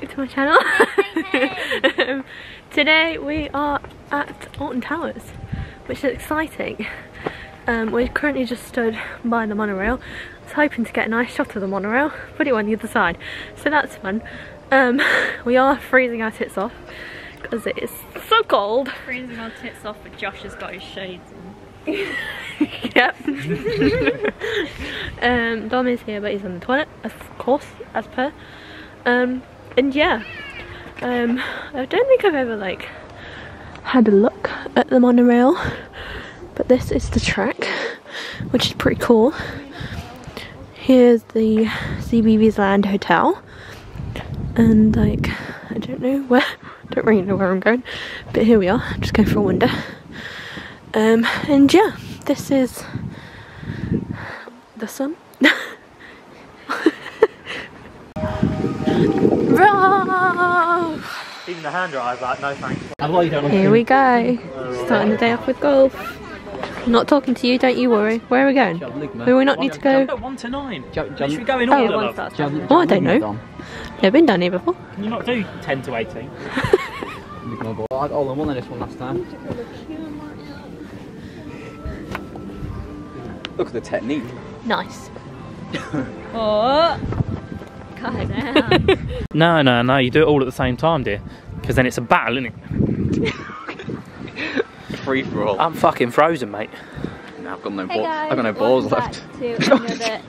back to my channel. um, today we are at Alton Towers, which is exciting. Um, we're currently just stood by the monorail. I was hoping to get a nice shot of the monorail, but it went the other side, so that's fun. Um, we are freezing our tits off because it is so cold. Freezing our tits off, but Josh has got his shades on. yep. um, Dom is here, but he's on the toilet, of course, as per. Um, and yeah, um, I don't think I've ever like had a look at the monorail, but this is the track, which is pretty cool. Here's the CBeebies Land Hotel, and like I don't know where, don't really know where I'm going, but here we are. Just going for a wander. Um, and yeah, this is the sun. Even the hand drive, like, no thanks. Here we go. Starting the day off with golf. Not talking to you, don't you worry. Where are we going? Do we not need to go? One to nine. Should we go in Oh, order, one love? starts. Oh, I don't know. Never been down here before. Can you not do 10 to 18? I had all in one on this one last time. Look at the technique. Nice. Oh! God damn. No, no, no, you do it all at the same time, dear. Because then it's a battle, isn't it? Free for all. I'm fucking frozen, mate. Nah, I've got no, Hey ball- guys, I've got no balls left. back to another-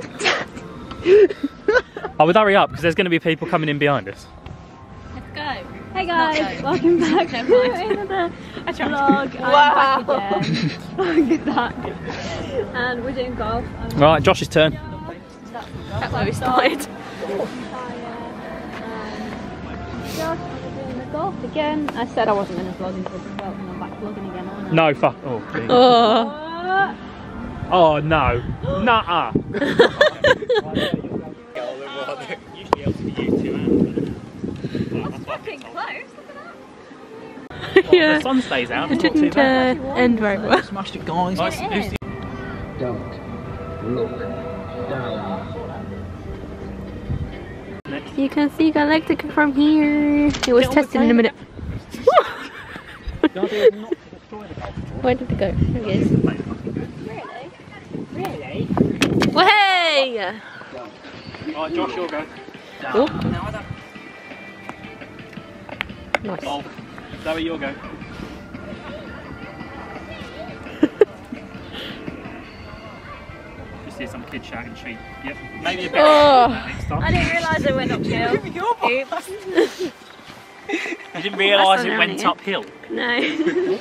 oh, I would hurry up because there's going to be people coming in behind us. Let's go. Hey guys, welcome back Never to mind. another I tried. vlog. I'm back again. Look at that. And we're doing golf. Right, Josh's turn. That's where we started. Josh, we're doing the golf again. I said I wasn't going to vlog until 12 and I'm back vlogging again, aren't I? No, fuck. Oh, dear. Oh. oh no. Nuh-uh. Yeah. The sun stays out. It It's not too didn't uh, end very well. Smashed it, guys. Nice. Who's the- Don't look down. You can see Galactica from here. It was Get on the tested in a minute. The idea is not to destroy the golf. Where did it go? There it is. Really? Well, hey! Right, Josh, you'll go. Oh. Nice. Oh, Zoe, you'll go. Just hear some kid shouting cheap. Yep. Maybe a bit Oh. next time. I didn't realise it went uphill. Oops. You didn't realise it went uphill. No.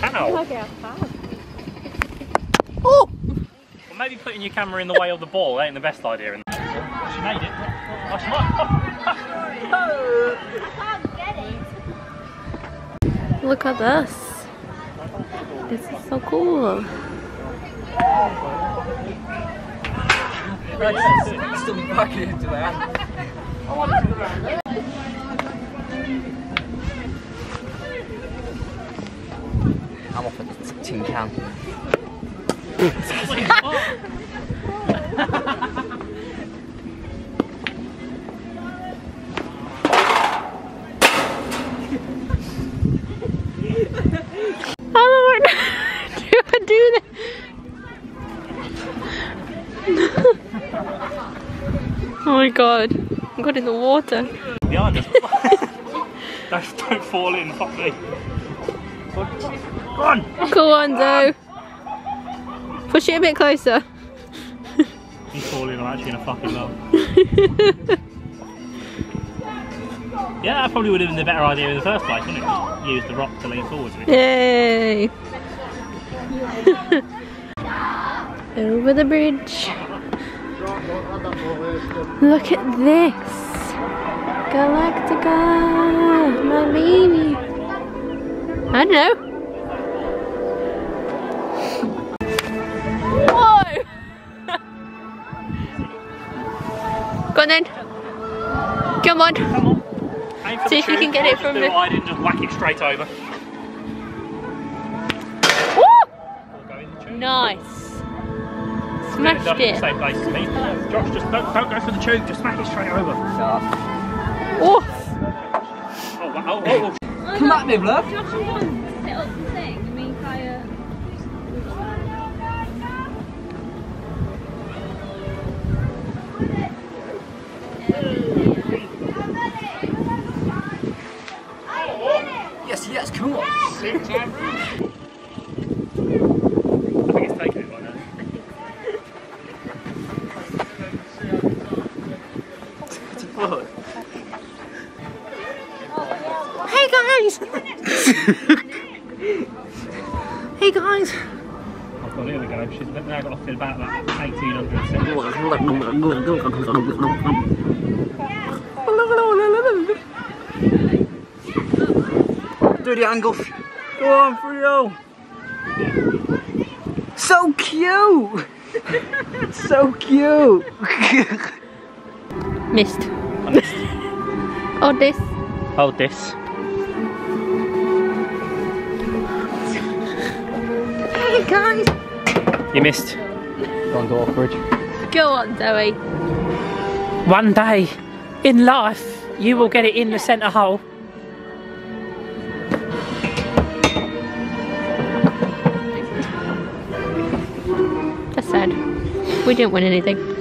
How? Okay, I'm fine. Well, maybe putting your camera in the way of the ball ain't the best idea. In oh, she made it. Oh, she might. I can't get it. Look at this. This is so cool. Still into that. I'm off at the tin can. my god. I got in the water. Behind us. don't, don't fall in, fuck me. Go on. Go on, Zoe. Push it a bit closer. You fall in, I'm actually in a fucking love. yeah, that probably would have been the better idea in the first place, wouldn't it? Just use the rock to lean forwards with. Yay! Over the bridge. Look at this. Galactica, my baby. I don't know. Whoa! Go on then. Come on. Come on. See if you can get it from me. I didn't just whack it straight over. Woo! Or go in the tube. Nice. Yeah, Smashed Josh, in the it. Same place as me. Josh, just don't, don't go for the tube, just smack it straight over. Oh, Oh, oh, oh. Come at me, love. Josh and Ron set up the thing. I mean, fire. Yes, yes, come on. I think it's taking it by now. Hey guys! hey guys! I've got here we go. She's now got to about that 1800. Do the angle. Go on, Frio. So cute. so cute. Missed. oh, this. Hold this. Guys! You missed. Go on, Dawkridge. Go on, Zoe. One day in life, you will get it in the centre hole. That's sad. We didn't win anything.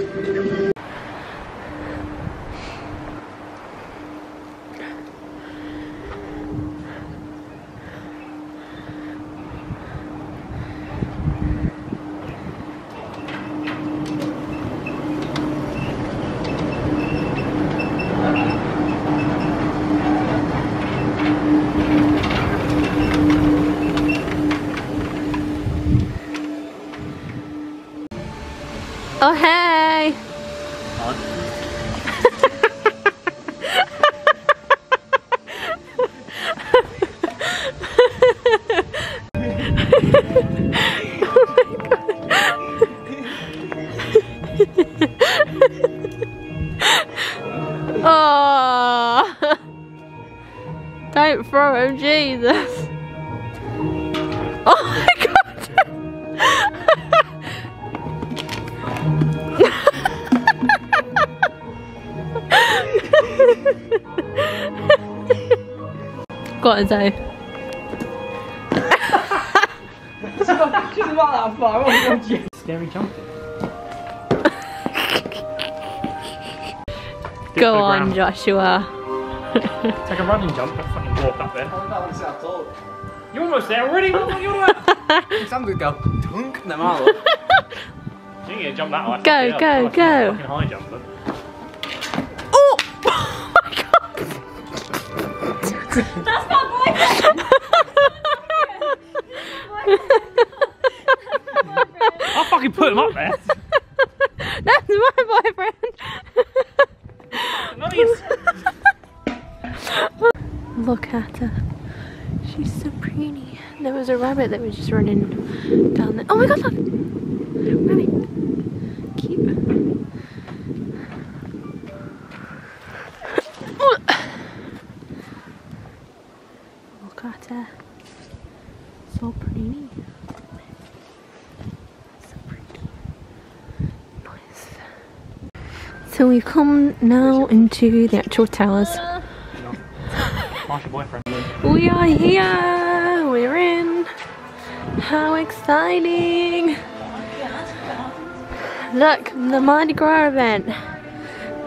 Oh! Don't throw him, Jesus! Oh my god! Go on, Zoe. Scary jump. Go on, ground. Joshua. Take a running jump, but fucking walk up there. Oh, You're almost there already. What are you on? Some would go dunk them out. You need to jump that way. Go, Yeah, go, fucking- go. Fucking high jump. Then. Oh! oh my god! That's my boyfriend! I'll fucking put him up there. That's my boyfriend! Look at her. She's so pretty. There was a rabbit that was just running down there. Oh my god, look! Rabbit. Look at her. So pretty. So pretty. Nice. So we've come now into the actual towers. We are here! We're in! How exciting! Look, the Mardi Gras event!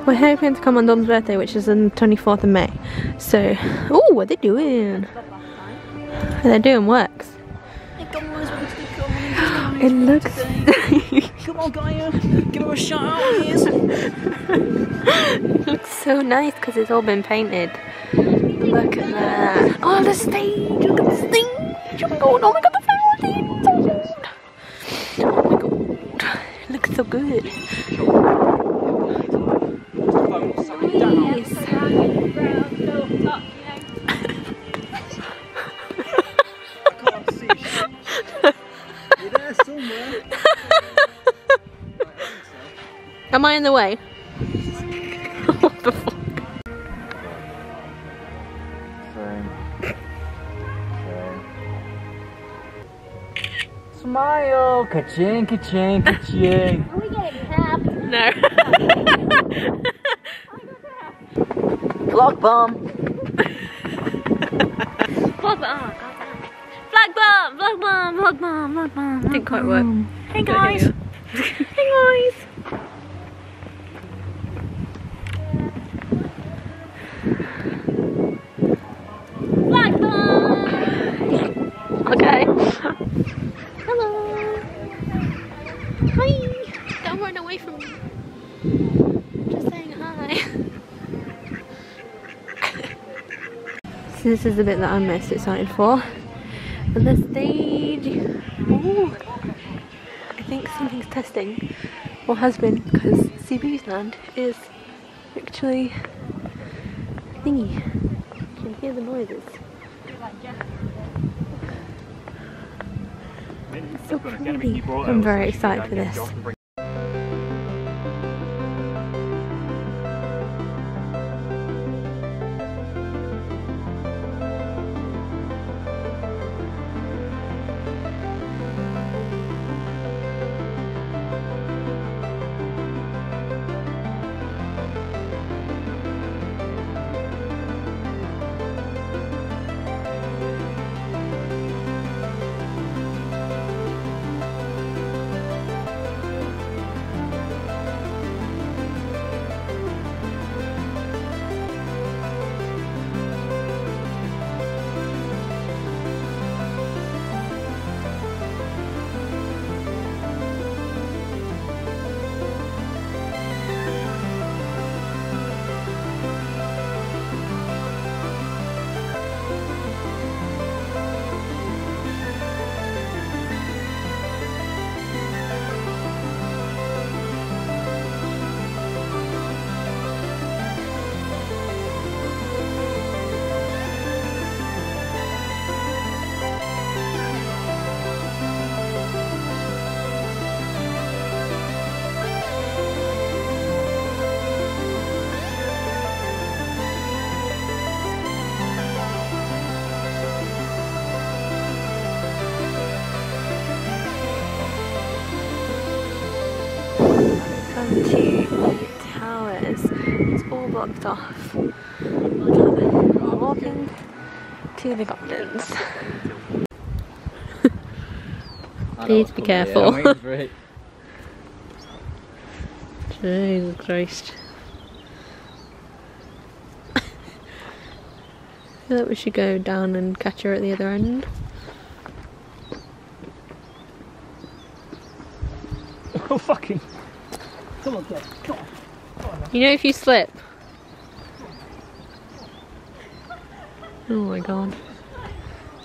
We're hoping to come on Dom's birthday, which is on the 24th of May. So, oh, what are they doing? They're doing works. It looks. Come on, Gaia. Give her a shout out, it looks so nice because it's all been painted. Look at that. Oh, the stage! Look at the stage! Oh my god, oh my god, the family! Oh my god. It looks so good. Am I in the way? what the fuck? Smile, ka-ching, ka-ching, ka-ching. Are we getting tapped? No. Clock bomb. Vlog bomb. Vlog bomb. Vlog bomb. Vlog bomb. Vlog bomb. Didn't quite work. Hey guys. hey guys. Vlog bomb. Okay. Hello. Hi. Don't run away from me. Just saying hi. So this is the bit that I'm most excited for. The stage. Ooh. I think something's testing, or has been, because CBeebies Land is actually thingy. You can hear the noises. so pretty. I'm very excited for this. To towers. It's all blocked off. We're walking to the gardens. Please be careful. Jesus Christ. I feel like we should go down and catch her at the other end. Oh fucking! Come on, Dad. Come on. You know if you slip. Oh my god.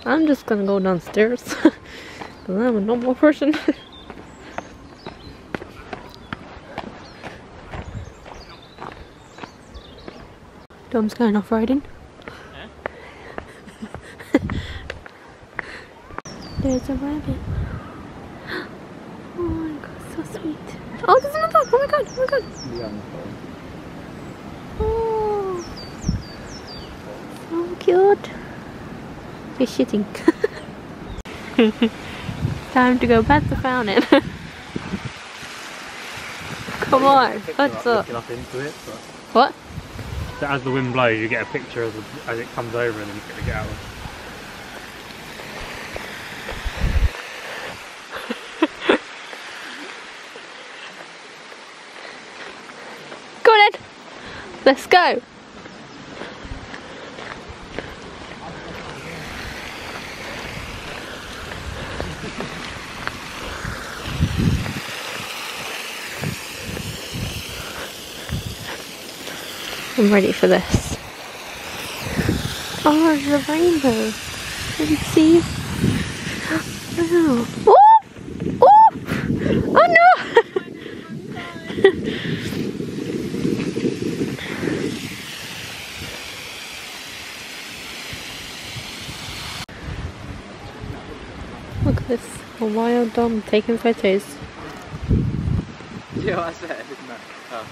I'm just gonna go downstairs. Cause I'm a normal person. Dom's going off riding. There's a rabbit. Oh my god, so sweet. Oh, there's another! My god, oh my god! Oh, so cute. He's shitting. Time to go pet the fountain. Come on, what's up? Up into it, What? so as the wind blows, you get a picture of the, as it comes over, and then you get to get out. Go on then. Let's go. I'm ready for this. Oh, there's a rainbow. Can you see? Oh! Oh! Oh no! Look at this, a wild dom taking photos. Yeah, that's it, isn't it? Oh.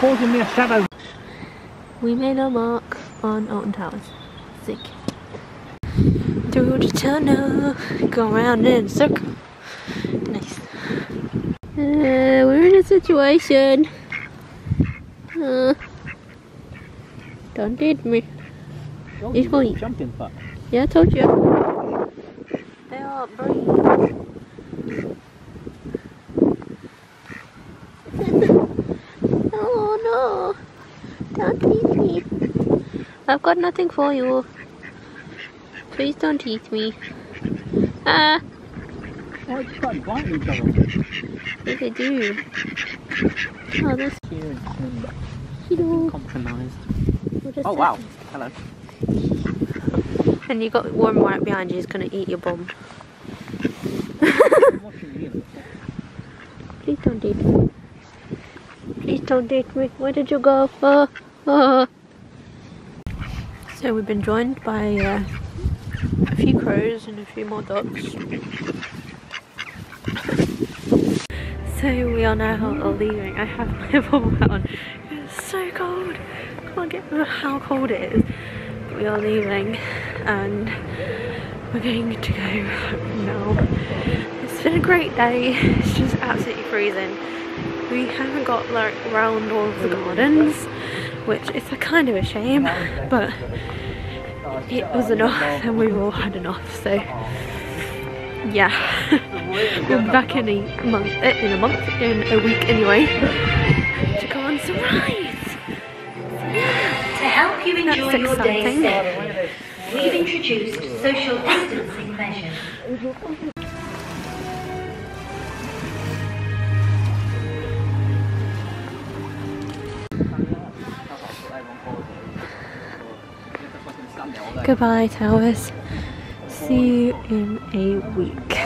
Causing me a shadow. We made a mark on Alton Towers. Sick. Through the tunnel, go around in a circle. Nice. Uh, we're in a situation. Uh, don't eat me. It's funny. Jumping fuck. Yeah, I told you. They are brave. oh no! Don't tease me. I've got nothing for you. Please don't eat me. Ah, Oh, it's quite biting each other. yes I do. Oh, that's Here and cute. compromised. Oh that? wow. Hello. And you got one right behind you who's gonna eat your bum. I'm watching you. Please don't date me. Please don't date me. Where did you go? Oh, oh. So we've been joined by uh, a few crows and a few more ducks. so we are now leaving. I have my bubble hat on. So cold. Can't get how cold it is. But we are leaving and we're going to go now. It's been a great day. It's just absolutely freezing. We haven't got like round all of the gardens, which is a kind of a shame, but it was enough and we've all had enough. So yeah, we'll be back in a month. In a month, in a week anyway, to go on some rides. Help you enjoy That's your day safely, we've introduced social distancing measures. Goodbye, towers. See you in a week.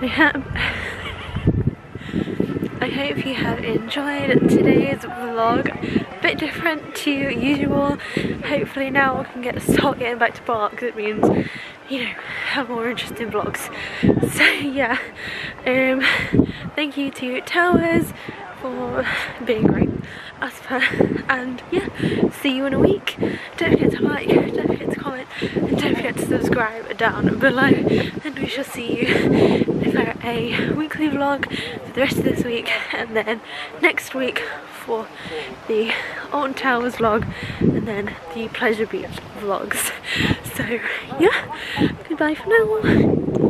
I have. I hope you have enjoyed today's vlog. Bit different to usual. Hopefully now I can get start getting back to parks. It means, you know, have more interesting vlogs. So yeah, um, thank you to Towers for being great as per and yeah see you in a week don't forget to like don't forget to comment and don't forget to subscribe down below and we shall see you a weekly vlog for the rest of this week and then next week for the Alton Towers vlog and then the Pleasure Beach vlogs. So yeah goodbye for now